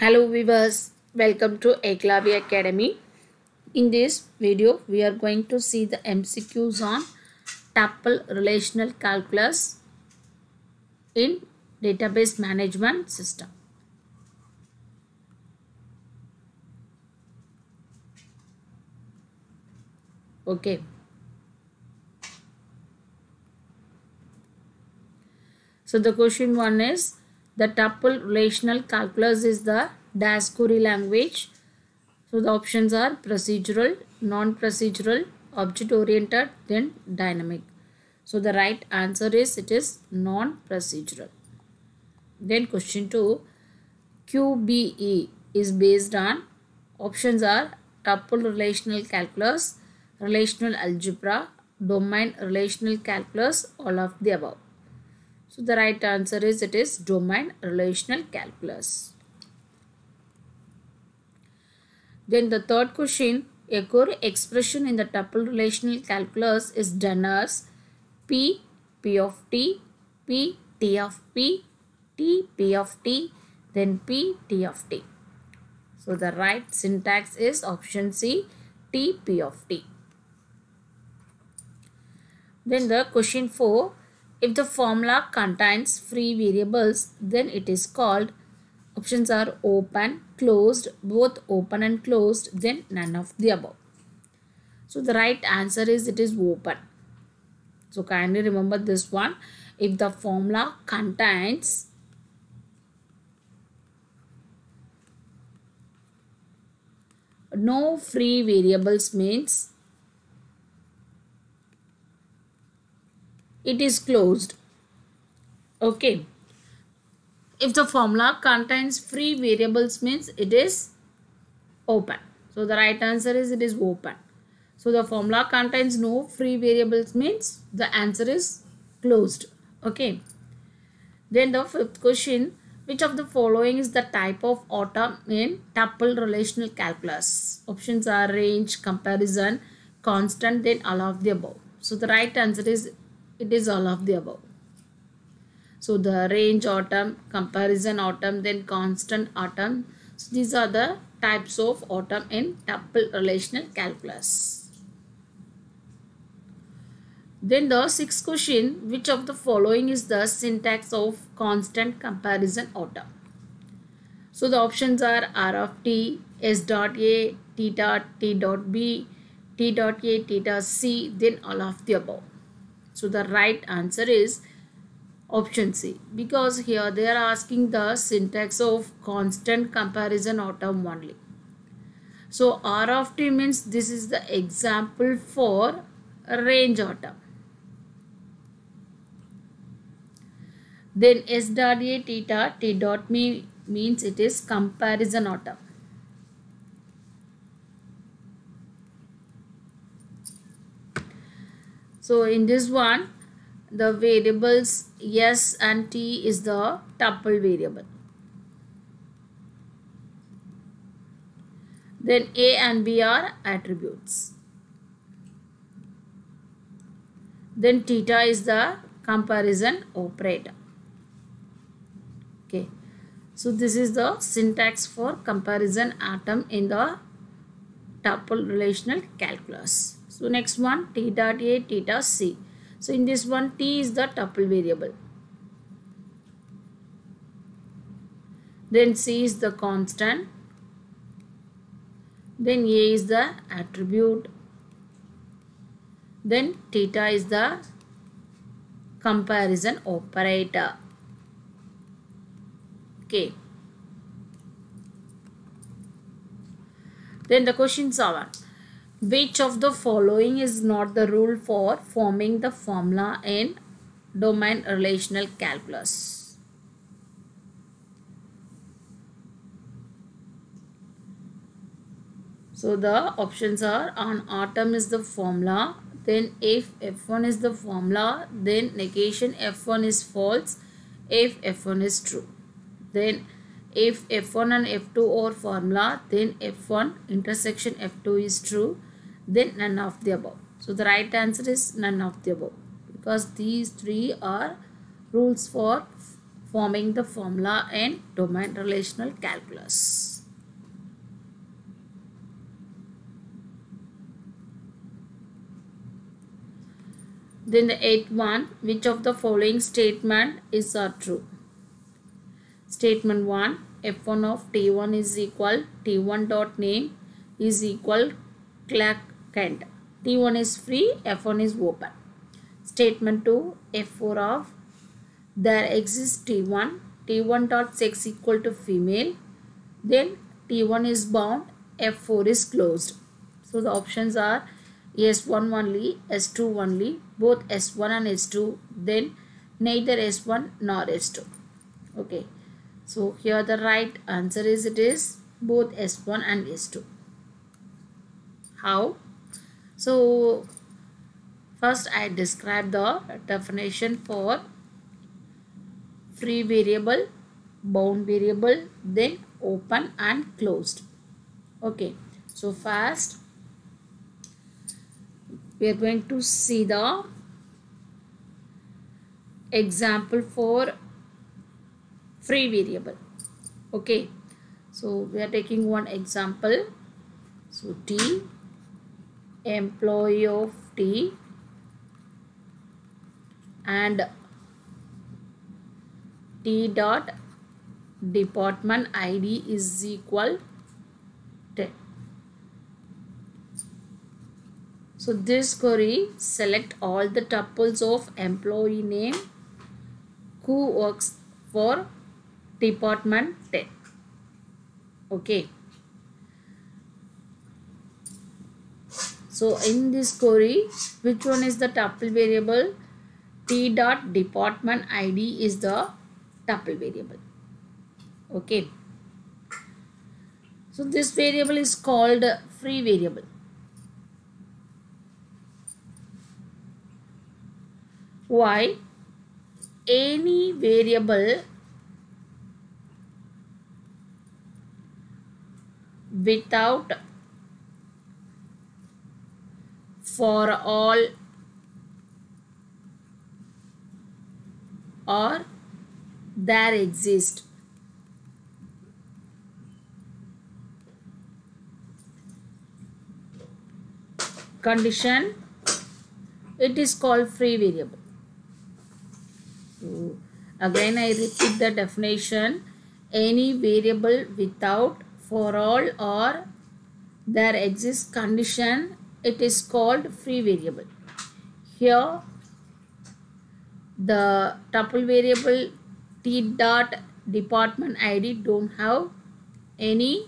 Hello viewers, welcome to Ekalavya Academy. In this video, we are going to see the MCQs on tuple relational calculus in database management system. Okay. So the question one is the tuple relational calculus is the dash query language. So the options are procedural, non-procedural, object-oriented, then dynamic. So the right answer is it is non-procedural. Then question 2, QBE is based on options are tuple relational calculus, relational algebra, domain relational calculus, all of the above. So the right answer is it is domain relational calculus. Then the third question, a core expression in the tuple relational calculus is done as P, P of T, P, T of P, T, P of T, then P, T of T. So the right syntax is option C, T, P of T. Then the question 4, if the formula contains free variables, then it is called, options are open, closed, both open and closed, then none of the above. So the right answer is it is open. So kindly remember this one. If the formula contains no free variables means it is closed. Okay. If the formula contains free variables means it is open. So the right answer is it is open. So the formula contains no free variables means the answer is closed. Okay. Then the fifth question which of the following is the type of atom in tuple relational calculus? Options are range comparison constant then all of the above. So the right answer is it is all of the above. So the range atom, comparison atom, then constant atom. So these are the types of atom in tuple relational calculus. Then the sixth question, which of the following is the syntax of constant comparison atom? So the options are R of t, S dot A, T dot, T dot B, T dot A, T dot C, then all of the above. So the right answer is option C because here they are asking the syntax of constant comparison atom only. So R of t means this is the example for range atom. Then S dot A theta T dot me means it is comparison atom. So in this one, the variables S and T is the tuple variable. Then A and B are attributes. Then theta is the comparison operator. Okay. So this is the syntax for comparison atom in the tuple relational calculus. So next one t dot a t dot c. So in this one t is the tuple variable. Then c is the constant. Then a is the attribute. Then theta is the comparison operator. Okay. Then the question 7. Which of the following is not the rule for forming the formula in domain relational calculus? So the options are on atom is the formula then if f1 is the formula then negation f1 is false if f1 is true then if f1 and f2 are formula then f1 intersection f2 is true then none of the above so the right answer is none of the above because these three are rules for forming the formula in domain relational calculus. Then the eighth one, which of the following statement is are true? Statement 1, f1 of t1 is equal t1 dot name is equal Clark Kent. t1 is free, f1 is open. Statement 2, f4 of there exists t1, t1 dot sex equal to female, then t1 is bound, f4 is closed. So the options are S1 only, S2 only, both S1 and S2, then neither S1 nor S2. Okay. So here the right answer is it is both S1 and S2. How? So first I describe the definition for free variable, bound variable, then open and closed. Okay. So first we are going to see the example for free variable okay so we are taking one example so t employee of t and t dot department id is equal 10. So this query select all the tuples of employee name who works for department 10. Okay. So in this query, which one is the tuple variable? T dot department ID is the tuple variable. Okay. So this variable is called free variable. why any variable without for all or there exist condition it is called free variable so again I repeat the definition. Any variable without for all or there exists condition it is called free variable. Here the tuple variable t dot department id don't have any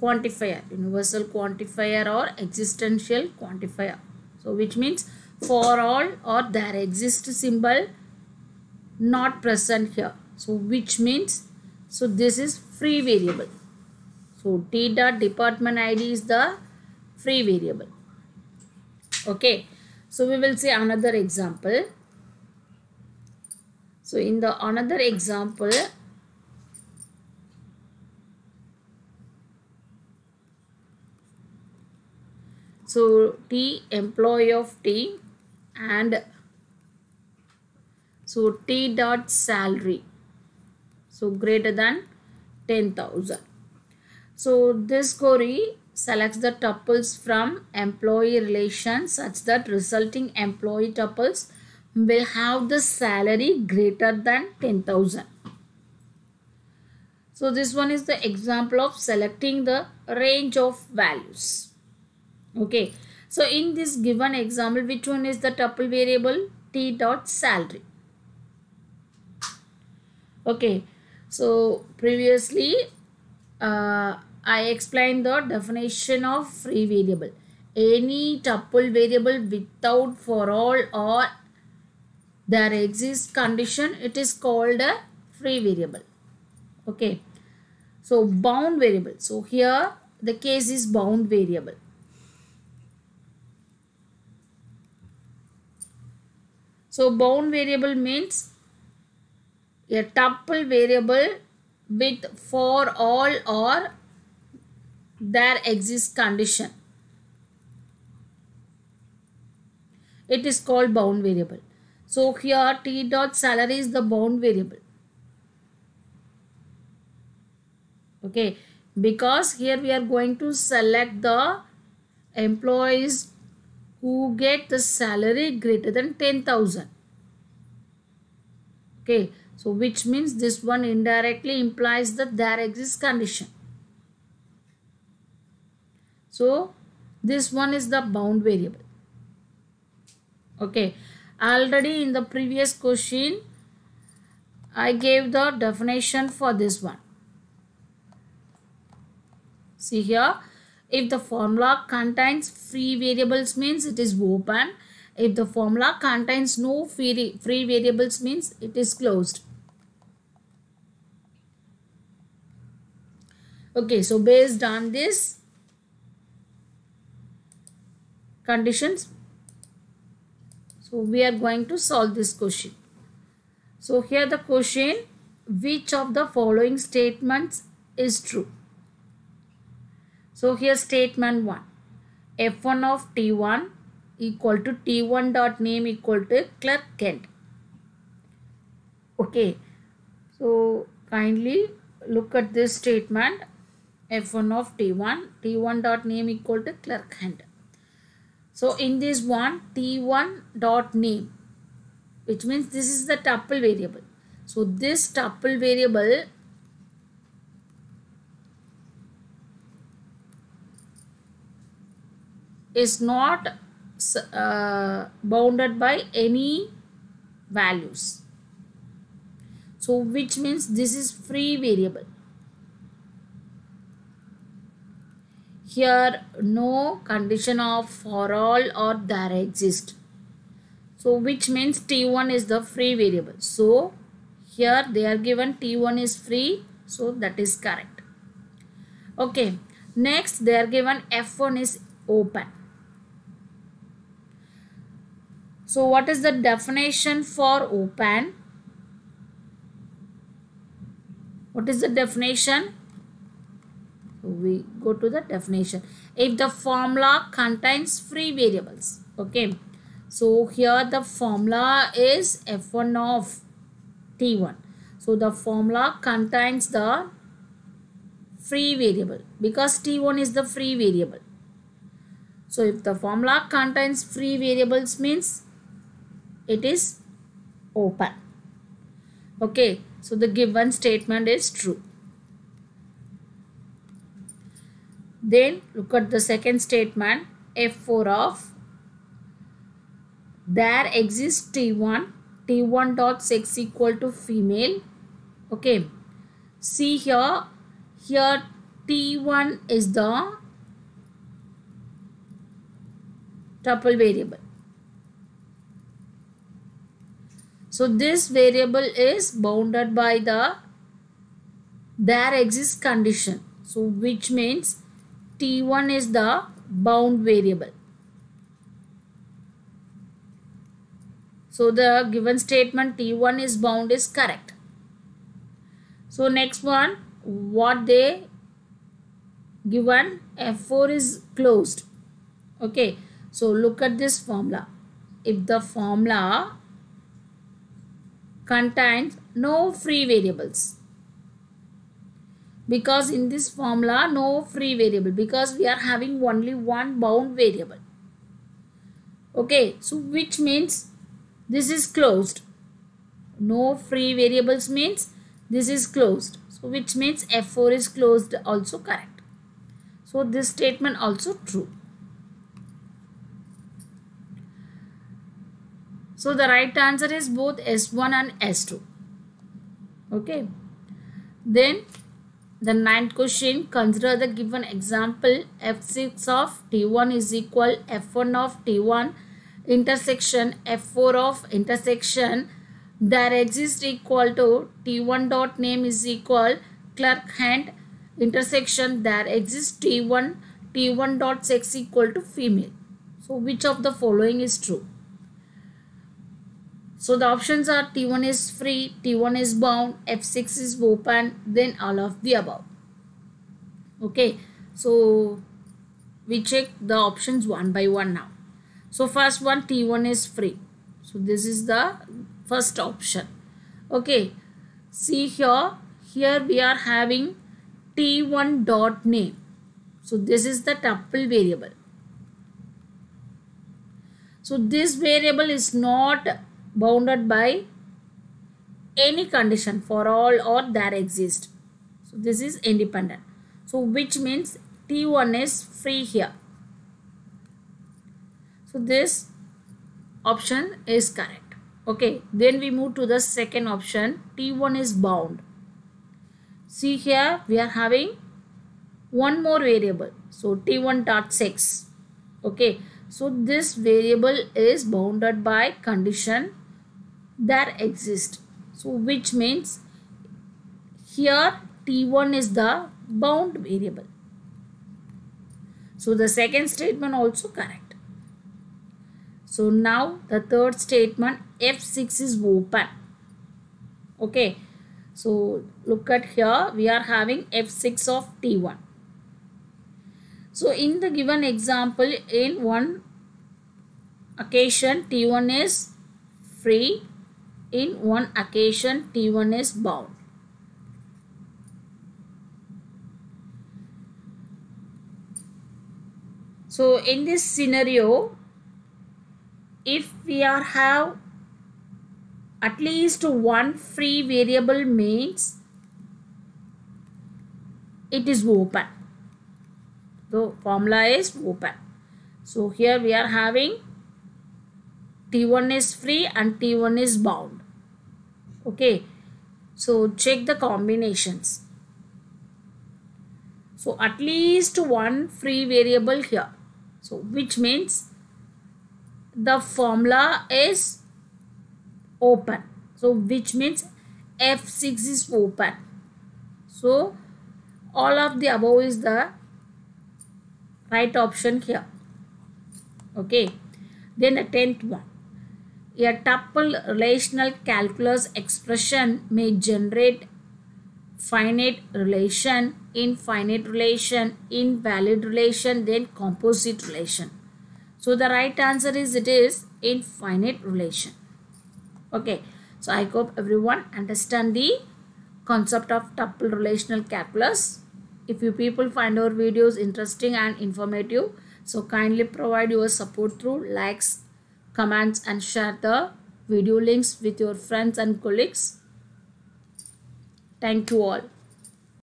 quantifier universal quantifier or existential quantifier. So which means for all or there exists symbol not present here. So which means so this is free variable. So t dot department id is the free variable okay so we will see another example so in the another example so t employee of t and so T dot salary. So greater than 10,000. So this query selects the tuples from employee relations such that resulting employee tuples will have the salary greater than 10,000. So this one is the example of selecting the range of values. Okay. So in this given example, which one is the tuple variable? T dot salary okay so previously uh, I explained the definition of free variable. Any tuple variable without for all or there exists condition it is called a free variable. Okay. So bound variable. So here the case is bound variable. So bound variable means a tuple variable with for all or there exists condition. It is called bound variable. So here T dot salary is the bound variable. Okay, because here we are going to select the employees who get the salary greater than 10,000. Okay, so which means this one indirectly implies that there exists condition. So this one is the bound variable. Okay, already in the previous question I gave the definition for this one. See here, if the formula contains free variables means it is open. If the formula contains no free, free variables means it is closed. Okay, so based on this conditions, so we are going to solve this question. So here the question, which of the following statements is true? So here statement 1, f1 of t1 equal to t1 dot name equal to Clark Kent. Okay, so kindly look at this statement f1 of t1, t1 dot name equal to Clark Kent. So in this one, t1 dot name which means this is the tuple variable. So this tuple variable is not uh, bounded by any values. So which means this is free variable. Here no condition of for all or there exist. So which means T1 is the free variable. So here they are given T1 is free. So that is correct. Okay. Next they are given F1 is open. So what is the definition for open? What is the definition? Go to the definition. If the formula contains free variables. Okay. So here the formula is f1 of t1. So the formula contains the free variable because t1 is the free variable. So if the formula contains free variables means it is open. Okay, so the given statement is true. Then look at the second statement f4 of there exists t1 t1 dot sex equal to female. Okay. See here here t1 is the tuple variable. So this variable is bounded by the there exists condition. So which means t1 is the bound variable So the given statement T1 is bound is correct. So next one, what they given F4 is closed. Okay. So look at this formula. If the formula contains no free variables because in this formula no free variable. Because we are having only one bound variable. Okay so which means this is closed. No free variables means this is closed. So which means f4 is closed also correct. So this statement also true. So the right answer is both s1 and s2 okay. Then the ninth question consider the given example f6 of t1 is equal f1 of t1 intersection f4 of intersection there exists equal to t1 dot name is equal Clark Kent intersection there exists t1 t1 dot sex equal to female. So which of the following is true so the options are t1 is free t1 is bound f6 is open then all of the above okay so we check the options one by one now so first one T1 is free. So this is the first option. Okay. See here. Here we are having t1 dot name. So this is the tuple variable. So this variable is not bounded by any condition for all or there exist. So this is independent. So which means T1 is free here. So this option is correct. Okay, then we move to the second option. T1 is bound. See here we are having one more variable. So T1 dot 6. Okay, so this variable is bounded by condition that exist. So which means here T1 is the bound variable. So the second statement also correct. So now the third statement F6 is open. Okay. So look at here we are having F6 of T1. So in the given example in one occasion T1 is free in one occasion T1 is bound. So in this scenario, if we are have at least one free variable means it is open. The formula is open. So here we are having T1 is free and T1 is bound. Okay. So check the combinations. So at least one free variable here. So which means the formula is open. So which means F6 is open. So all of the above is the right option here. Okay. Then the tenth one. A tuple relational calculus expression may generate finite relation, infinite relation, invalid relation, then composite relation. So the right answer is it is infinite relation. Okay. So I hope everyone understand the concept of tuple relational calculus. If you people find our videos interesting and informative, so kindly provide your support through likes, comments and share the video links with your friends and colleagues. Thank you all.